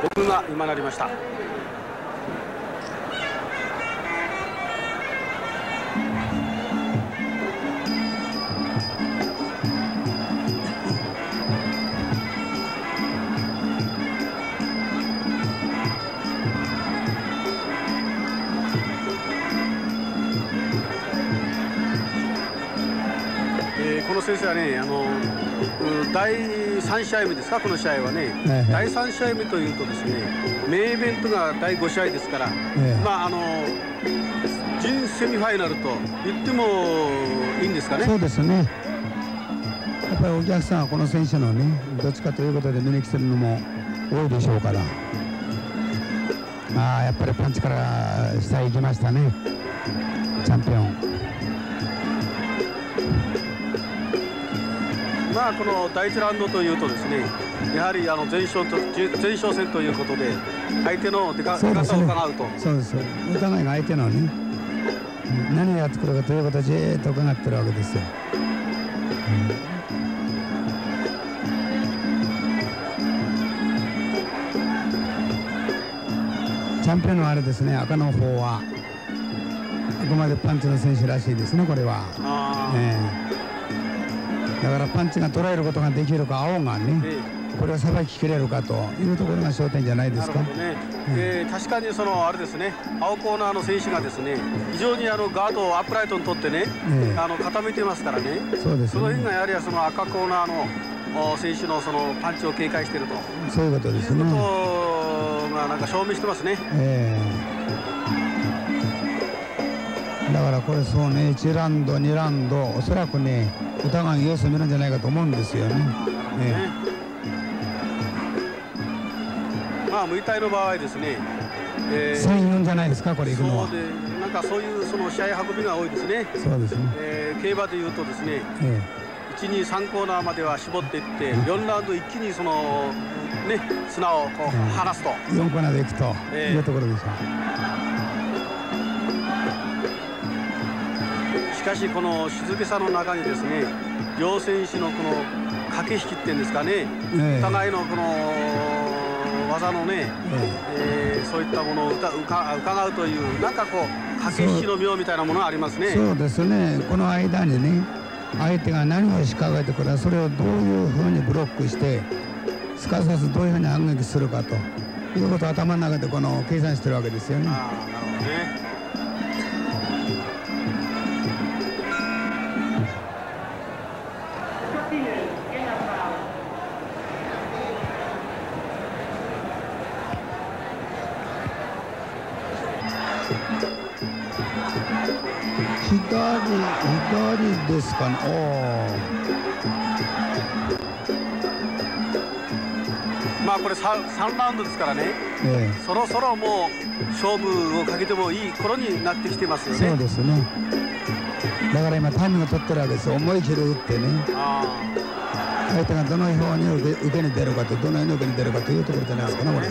僕が今なりました。この先生はねあの第3試合目ですかこの試合はね、第3試合目というとですねメインイベントが第5試合ですから、まああの準セミファイナルと言ってもいいんですかね。そうですね。やっぱりお客さんはこの選手のねどっちかということで見に来てるのも多いでしょうから。まあやっぱりパンチから下へ行きましたね。チャンピオンまあこの第1ラウンドというとですねやはりあの前哨と前哨戦ということで相手の出か出方を伺うと。そうです。お互いが相手のね何をやってくるかということをじっと伺ってるわけですよ、チャンピオンのあれですね赤の方はあくまでパンチの選手らしいですねこれは。えーだからパンチが捉えることができるか青がね、これをさばききれるかというところが焦点じゃないですか。ね。えー、確かにそのあれですね。青コーナーの選手がですね非常にあのガードをアップライトにとってね、えー、あの固めてますからね。そうです、ね、その辺がやはりその赤コーナーの選手のそのパンチを警戒していると。そういうことですね。がなんか証明してますね。えー、だからこれそうね1ラウンド2ラウンドおそらくねお互い様子見るんじゃないかと思うんですよね。ねまあ無体の場合ですね。えー、3、4じゃないですかこれ行くのは。なんかそういうその試合運びが多いですね。そうですね。えー、競馬でいうとですね。えー、1、2、3コーナーまでは絞っていって、4ラウンド一気にそのね砂をこう離すと。4コーナーで行くというところでしょう。しかしこの静けさの中にですね両選手のこの駆け引きっていうんですかね、えー、お互いのこの技のね、えー、えー、そういったものを伺うというなんかこう駆け引きの妙みたいなものがありますね。そうですね。この間にね相手が何を仕掛けてくるかそれをどういうふうにブロックしてすかさずどういうふうに反撃するかということを頭の中でこの計算してるわけですよね。あなるほどねですかね。まあこれ 3, 3ラウンドですからね、ええ、そろそろもう勝負をかけてもいい頃になってきてますよね。そうですね。だから今タイムを取ってるわけです思い切り打ってね。相手がどの方に受けに出るかとどの辺に受けに出るかというところじゃないですかねこれ。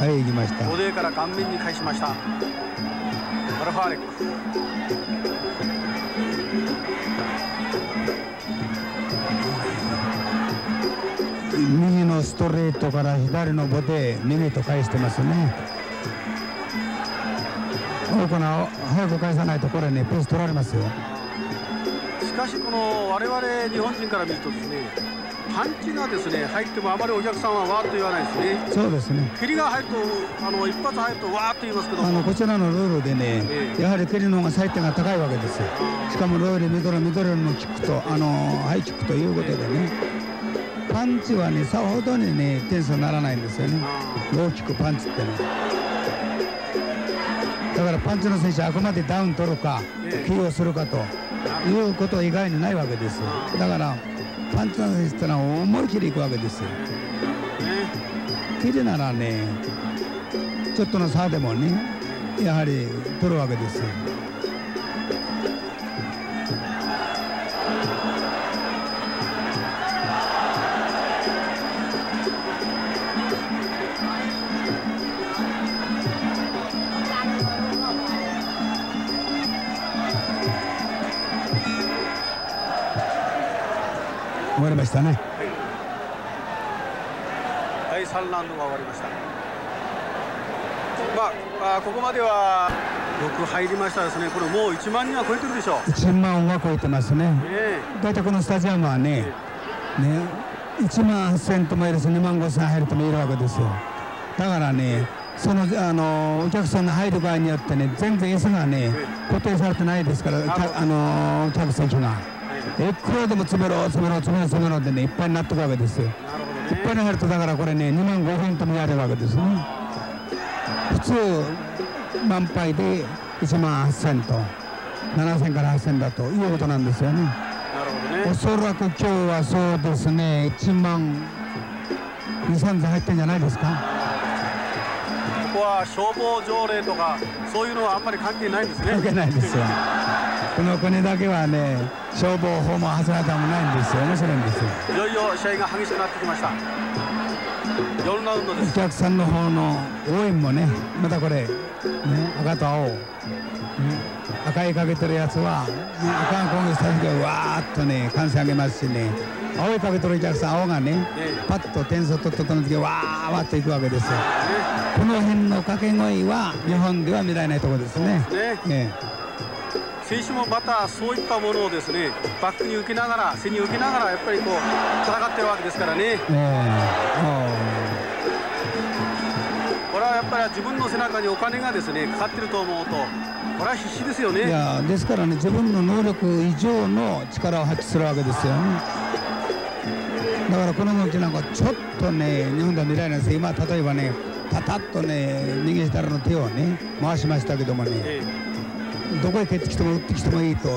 はい行きました。ボデーから顔面に返しました。マルファーレック右のストレートから左のボテ右と返してますね。早く早く返さないとこれねペース取られますよ。しかしこの我々日本人から見るとですねパンチがですね入ってもあまりお客さんはわーっと言わないですね。そうですね。蹴りが入るとあの一発入るとわーっと言いますけど。あのこちらのルールでね、えー、やはり蹴りの方が採点が高いわけですよ。しかもロイルミドルミドルのキックとあのハイキックということでね、えー、パンチはねさほどにね点数にならないんですよね。大きくパンチってね。だからパンチの選手はあくまでダウン取るか、起用するかということ以外にないわけですだからパンチの選手ってのは思い切りいくわけですよ。切りならねちょっとの差でもねやはり取るわけですよ。3ラウンドが終わりました。まあここまではよく入りましたですね。これもう1万人は超えてるでしょう。1万は超えてますね。大体、このスタジアムはねね1万8000ともいるし2万5000入るともいるわけですよ。だからねそのあのお客さんの入る場合によってね全然椅子がね固定されてないですからあの客席が、はい、いくらでも詰めろ詰めろ詰めろ詰めろでねいっぱいになってくわけですよ。なるほど。入るとだからこれね2万5本ともやるわけですね。普通満杯で1万8000と。7000から8000だと。いうことなんですよね。なるほどおそらく今日はそうですね。1万2000入ってんじゃないですか。ここは消防条例とかそういうのはあんまり関係ないんですね。関係ないですよ。この国だけはね消防法もハザードもないんですよ面白いんですよ。いよいよ試合が激しくなってきました。4ラウンドです。お客さんの方の応援もねまたこれ、ね、赤と青、ね、赤いかけてるやつは、ね、赤が攻撃した時はわーっとね歓声上げますしね青いかけてるお客さん青がね、ねパッと点数を取った時はわーわーっといくわけですよ、ね、この辺の掛け声は日本では見られないところですね。ね選手もまたそういったものをですねバックに受けながら背に受けながらやっぱりこう戦ってるわけですからね。これはやっぱり自分の背中にお金がですねかかってると思うとこれは必死ですよね。いやですからね自分の能力以上の力を発揮するわけですよね。だからこの動きなんかちょっとね日本では見られないです今例えばねパタッとね右下の手をね回しましたけどもね、ええ、どこへ蹴ってきても打ってきてもいいと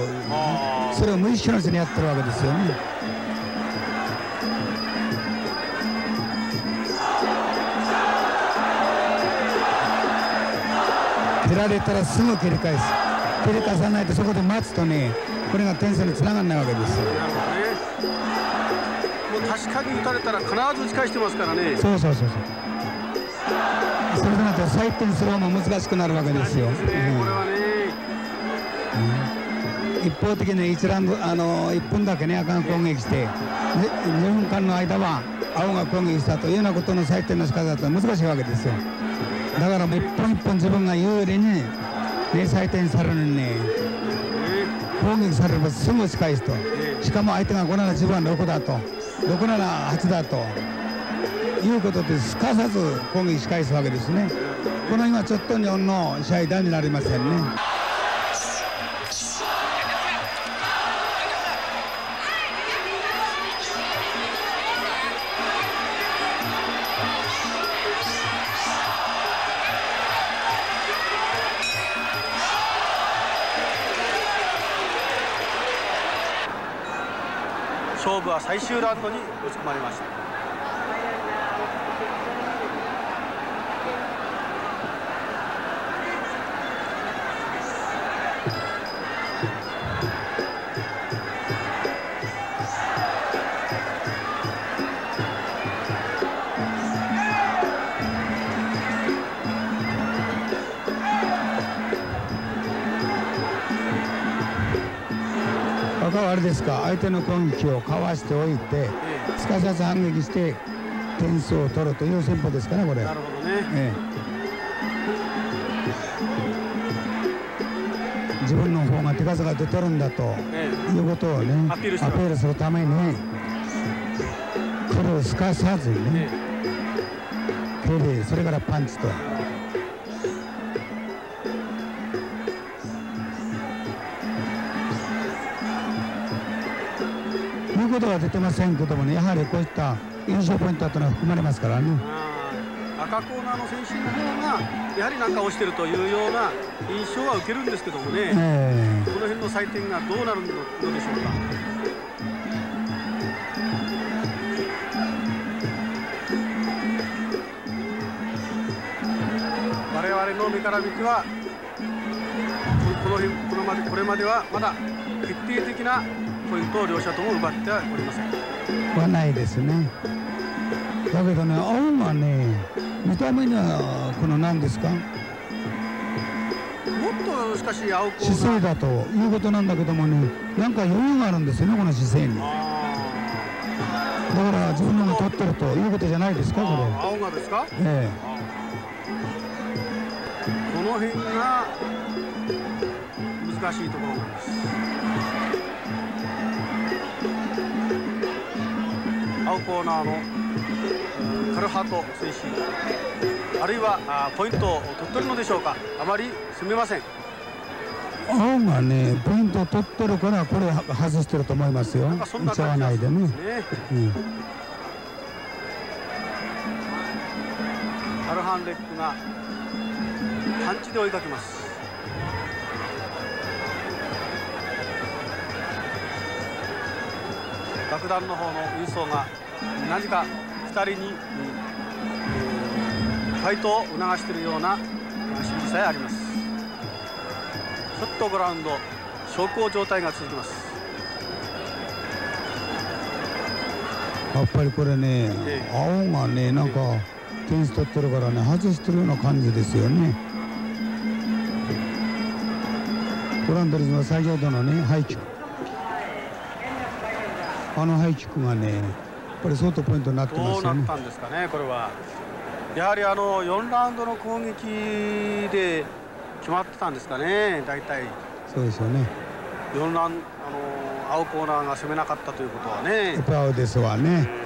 それを無意識のうちにやってるわけですよね。蹴られたらすぐ蹴り返す蹴り返さないとそこで待つとねこれが点数につながらないわけですよ。もう確かに打たれたら必ず打ち返してますからね。そうそうそうそう。それとなと採点する方も難しくなるわけですよ。一方的に1ラウンドあの1分だけね赤が攻撃して2分間の間は青が攻撃したというようなことの採点の仕方だと難しいわけですよ。だから一本一本自分が有利に、ね、採点されるのにね。攻撃されればすぐ打ち返すと。しかも相手が5なら自分は6だと。6なら8だと。いうことですかさず攻撃し返すわけですね。この今ちょっと日本の試合段になりませんね。部は最終ラウンドに打ち込まれました。あれですか？相手の攻撃をかわしておいてすかさず反撃して点数を取るという戦法ですかねこれ。なるほどね、ええ、自分の方が手数が出てるんだと、いうことをねアピールするためにこれをすかさずにね、手でそれからパンチと。ことは出てませんけどもねやはりこういった印象ポイントというのは含まれますからね。赤コーナーの選手の方がやはりなんか押してるというような印象は受けるんですけどもね、えー、この辺の採点がどうなるのでしょうか。我々の目から見てはこの辺このまでこれまではまだ決定的なポイントを両者とも奪ってはおりません。はないですね。だけどね青がね見た目にはこの何ですか？もっとしかし青子姿勢だということなんだけどもねなんか余裕があるんですよねこの姿勢に。だから自分のが取ってるということじゃないですかこれ。青がですか？ええ。この辺が難しいところなんです青コーナーのカルハート選手あるいはあポイントを取ってるのでしょうか。あまり攻めません。青がねポイントを取ってるからこれ外してると思いますよ。打ち合わないでね、ね。うん、アルハンレックがパンチで追いかけます。楽団の方の運送が何か2人に、えー、ファイトを促しているような仕組みさえあります。ショットグラウンド昇降状態が続きます。やっぱりこれね、えー、青がねなんか点数取ってるからね外してるような感じですよね。トランドリーズの先ほどのねハイキックあのハイキックがねぱり相当ポイントになってますよね。どうなったんですかねこれは。やはりあの4ラウンドの攻撃で決まってたんですかね大体。そうですよね。4ラウンあの青コーナーが攻めなかったということはね。やっぱ青ですわね